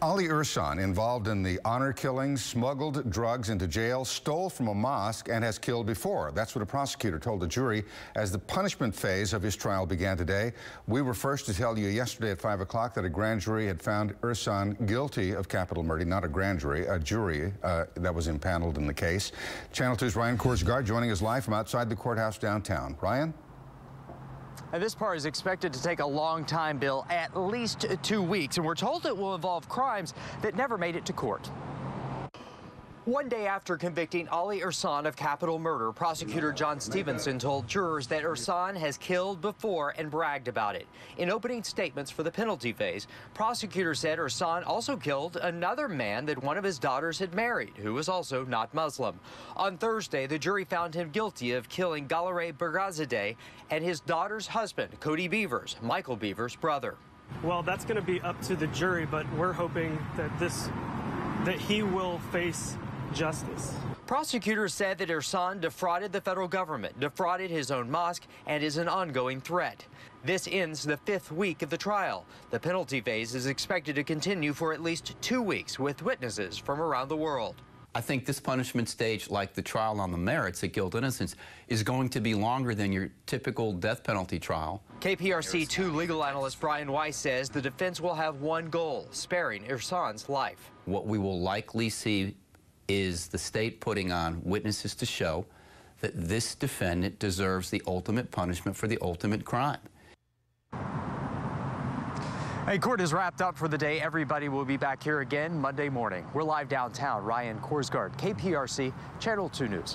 Ali Irsan, involved in the honor killings, smuggled drugs into jail, stole from a mosque, and has killed before. That's what a prosecutor told the jury as the punishment phase of his trial began today. We were first to tell you yesterday at 5 o'clock that a grand jury had found Irsan guilty of capital murder, not a grand jury, a jury uh, that was impaneled in the case. Channel 2's Ryan Korsgaard joining us live from outside the courthouse downtown. Ryan? And this part is expected to take a long time, Bill, at least two weeks. And we're told it will involve crimes that never made it to court. One day after convicting Ali Irsan of capital murder, prosecutor John Stevenson told jurors that Irsan has killed before and bragged about it. In opening statements for the penalty phase, prosecutors said Irsan also killed another man that one of his daughters had married, who was also not Muslim. On Thursday, the jury found him guilty of killing Gelareh Bagherzadeh and his daughter's husband, Coty Beavers, Michael Beavers' brother. Well, that's going to be up to the jury, but we're hoping that this that he will face justice. Prosecutors said that Irsan defrauded the federal government, defrauded his own mosque, and is an ongoing threat. This ends the fifth week of the trial. The penalty phase is expected to continue for at least two weeks with witnesses from around the world. I think this punishment stage, like the trial on the merits of guilt innocence, is going to be longer than your typical death penalty trial. KPRC 2 legal analyst Brian Wice says the defense will have one goal, sparing Irsan's life. What we will likely see is the state putting on witnesses to show that this defendant deserves the ultimate punishment for the ultimate crime. Hey, court is wrapped up for the day. Everybody will be back here again Monday morning. We're live downtown. Ryan Korsgaard, KPRC, Channel 2 News.